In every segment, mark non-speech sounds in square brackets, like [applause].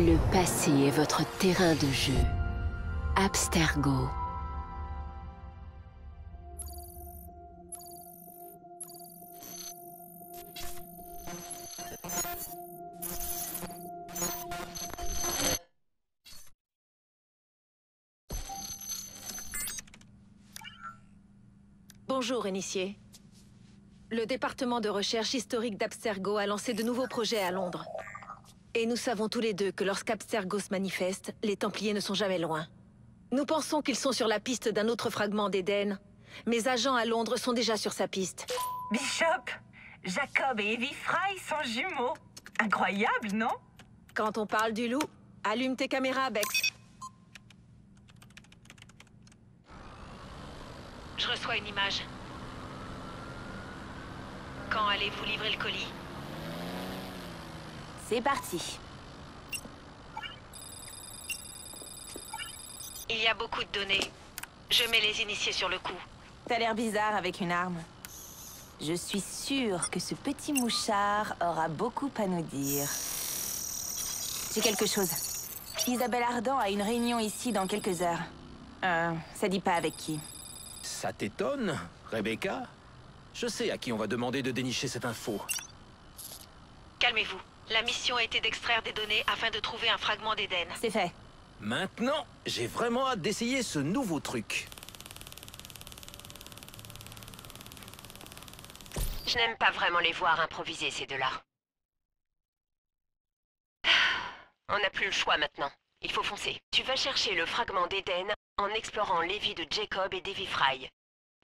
Le passé est votre terrain de jeu. Abstergo. Bonjour, initié. Le département de recherche historique d'Abstergo a lancé de nouveaux projets à Londres. Et nous savons tous les deux que lorsqu'Abstergo se manifeste, les Templiers ne sont jamais loin. Nous pensons qu'ils sont sur la piste d'un autre fragment d'Éden. Mes agents à Londres sont déjà sur sa piste. Bishop, Jacob et Evie Fry sont jumeaux. Incroyable, non? Quand on parle du loup, allume tes caméras, Bex. Je reçois une image. Quand allez-vous livrer le colis? C'est parti. Il y a beaucoup de données. Je mets les initiés sur le coup. T'as l'air bizarre avec une arme. Je suis sûre que ce petit mouchard aura beaucoup à nous dire. J'ai quelque chose. Isabelle Ardan a une réunion ici dans quelques heures. Euh, ça dit pas avec qui. Ça t'étonne, Rebecca? Je sais à qui on va demander de dénicher cette info. Calmez-vous. La mission a été d'extraire des données afin de trouver un fragment d'Éden. C'est fait. Maintenant, j'ai vraiment hâte d'essayer ce nouveau truc. Je n'aime pas vraiment les voir improviser, ces deux-là. [sighs] On n'a plus le choix maintenant. Il faut foncer. Tu vas chercher le fragment d'Éden en explorant les vies de Jacob et Davy Fry,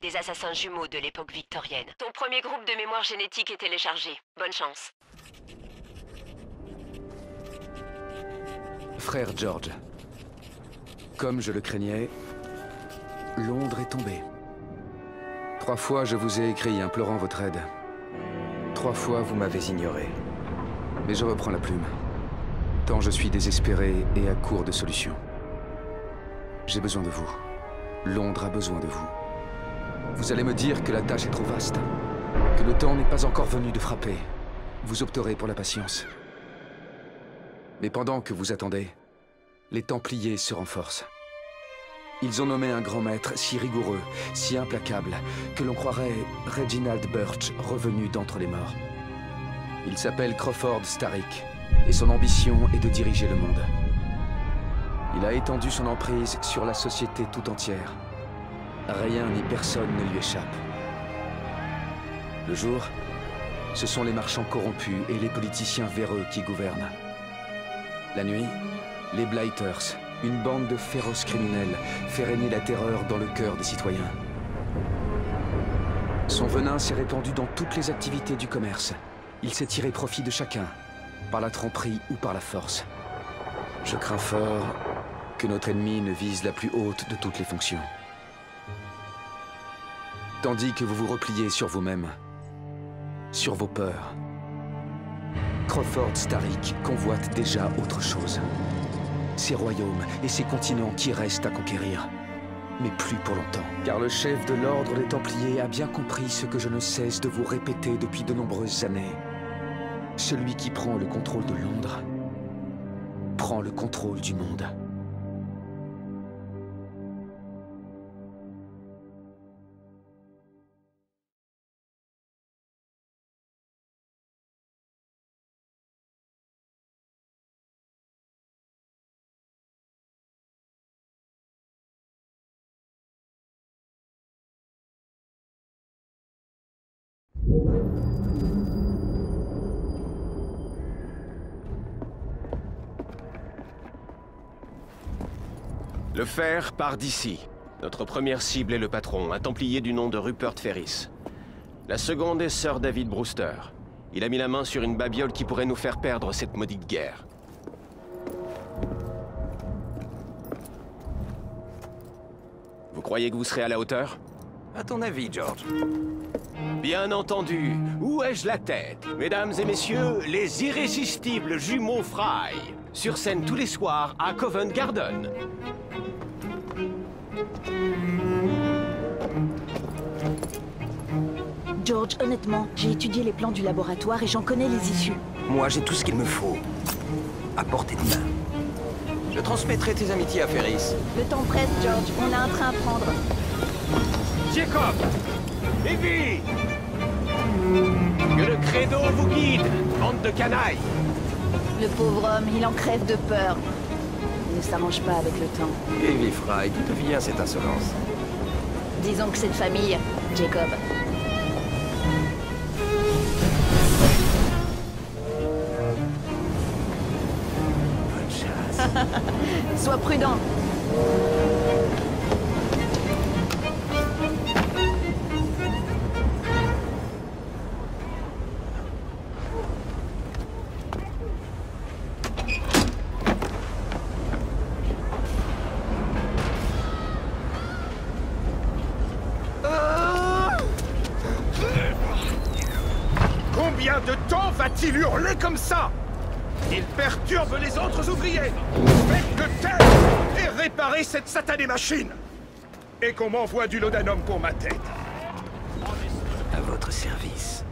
des assassins jumeaux de l'époque victorienne. Ton premier groupe de mémoire génétique est téléchargé. Bonne chance. Frère George, comme je le craignais, Londres est tombé. Trois fois je vous ai écrit implorant votre aide. Trois fois vous m'avez ignoré. Mais je reprends la plume. Tant je suis désespéré et à court de solutions. J'ai besoin de vous. Londres a besoin de vous. Vous allez me dire que la tâche est trop vaste, que le temps n'est pas encore venu de frapper. Vous opterez pour la patience. Mais pendant que vous attendez, les Templiers se renforcent. Ils ont nommé un grand maître si rigoureux, si implacable, que l'on croirait Reginald Birch revenu d'entre les morts. Il s'appelle Crawford Starrick, et son ambition est de diriger le monde. Il a étendu son emprise sur la société tout entière. Rien ni personne ne lui échappe. Le jour, ce sont les marchands corrompus et les politiciens véreux qui gouvernent. La nuit, les Blighters, une bande de féroces criminels, fait régner la terreur dans le cœur des citoyens. Son venin s'est répandu dans toutes les activités du commerce. Il s'est tiré profit de chacun, par la tromperie ou par la force. Je crains fort que notre ennemi ne vise la plus haute de toutes les fonctions. Tandis que vous vous repliez sur vous-même, sur vos peurs. Crawford Starrick convoite déjà autre chose. Ces royaumes et ces continents qui restent à conquérir. Mais plus pour longtemps. Car le chef de l'ordre des Templiers a bien compris ce que je ne cesse de vous répéter depuis de nombreuses années. Celui qui prend le contrôle de Londres prend le contrôle du monde. Le fer part d'ici. Notre première cible est le patron, un templier du nom de Rupert Ferris. La seconde est Sir David Brewster. Il a mis la main sur une babiole qui pourrait nous faire perdre cette maudite guerre. Vous croyez que vous serez à la hauteur? À ton avis, George Bien entendu. Où ai-je la tête? Mesdames et messieurs, les irrésistibles jumeaux Fry. Sur scène tous les soirs à Covent Garden. George, honnêtement, j'ai étudié les plans du laboratoire et j'en connais les issues. Moi, j'ai tout ce qu'il me faut. À portée de main. Je transmettrai tes amitiés à Ferris. Le temps presse, George. On a un train à prendre. Jacob Evie Que le credo vous guide, bande de canailles Le pauvre homme, il en crève de peur. Il ne s'arrange pas avec le temps. Evie Fry, d'où te vient cette insolence Disons que cette famille, Jacob. Bonne chasse. [laughs] Sois prudent. Combien de temps va-t-il hurler comme ça Il perturbe les autres ouvriers. Faites le taire et réparez cette satanée machine. Et qu'on m'envoie du laudanum pour ma tête. À votre service.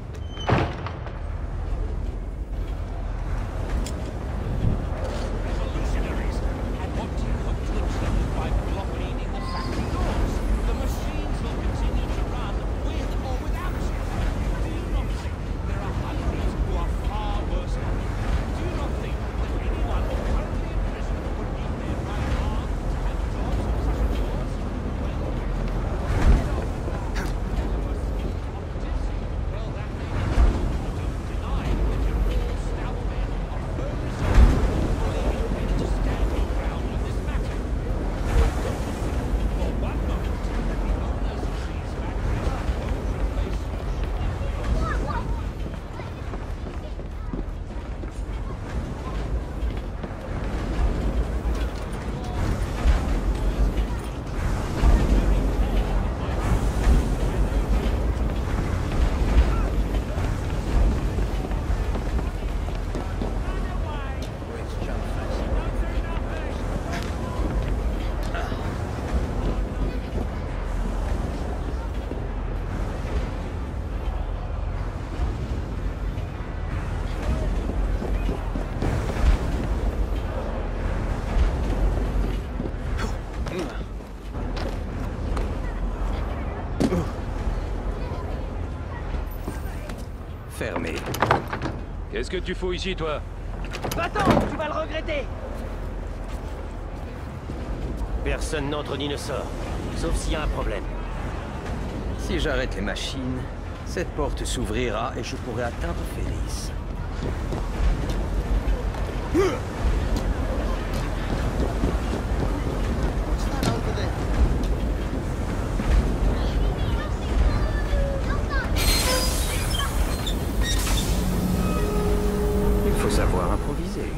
Qu'est-ce que tu fous ici, toi Va-t'en, tu vas le regretter Personne n'entre ni ne sort, sauf s'il y a un problème. Si j'arrête les machines, cette porte s'ouvrira et je pourrai atteindre Ferris. Savoir improviser.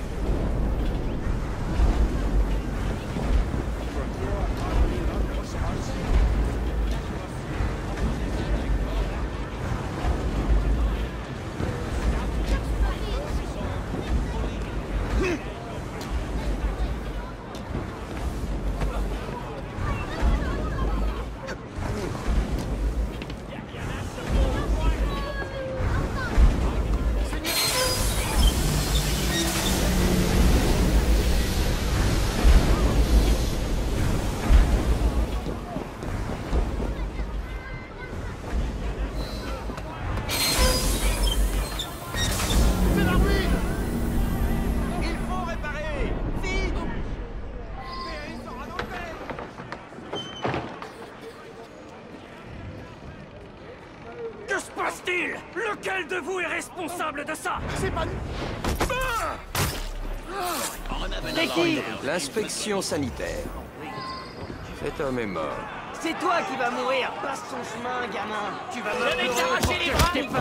Se passe-t-il? Lequel de vous est responsable de ça? C'est pas... L'inspection sanitaire. Cet homme est mort. C'est toi qui vas mourir. Passe ton chemin, gamin. Tu vas me vais t'arracher les bras,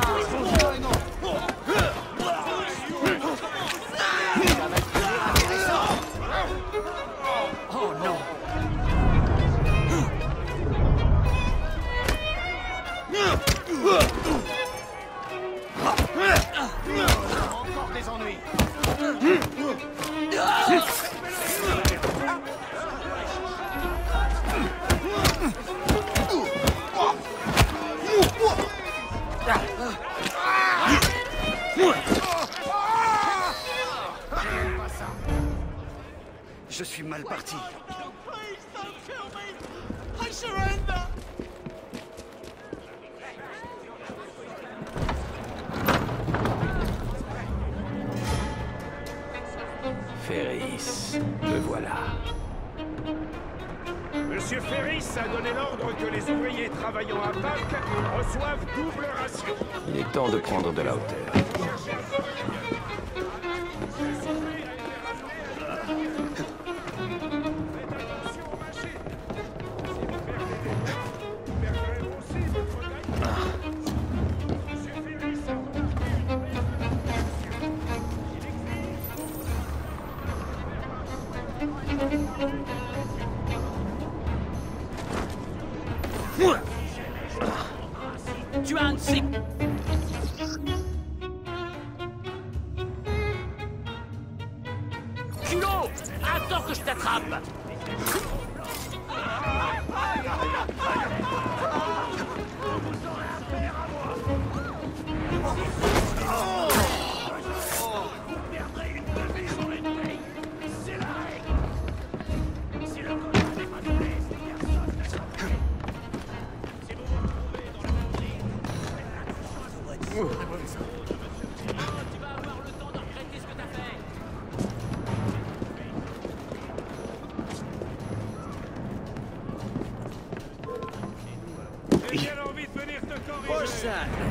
Ferris a donné l'ordre que les ouvriers travaillant à Pâques reçoivent double ration. Il est temps de prendre de la hauteur. Culot. Attends que je t'attrape that?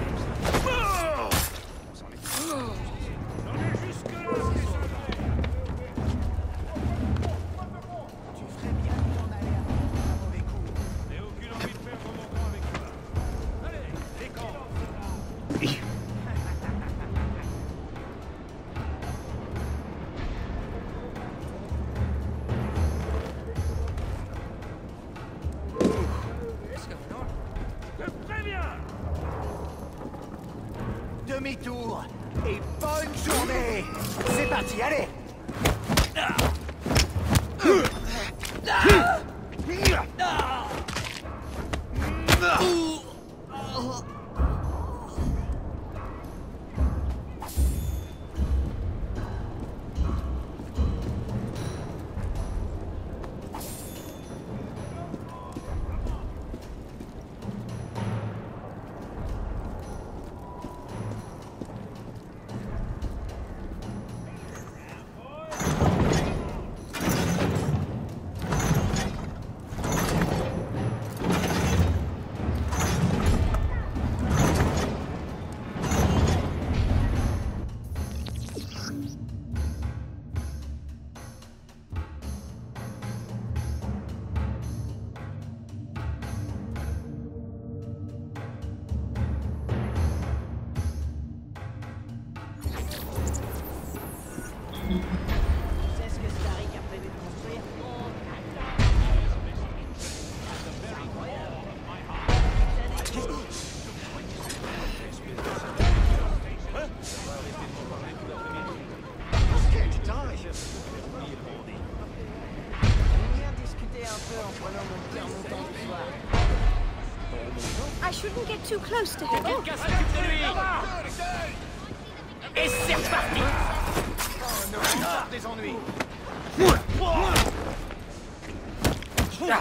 Close to him. Quelqu'un s'occupe de lui Et c'est reparti Oh non, des ennuis. Ah.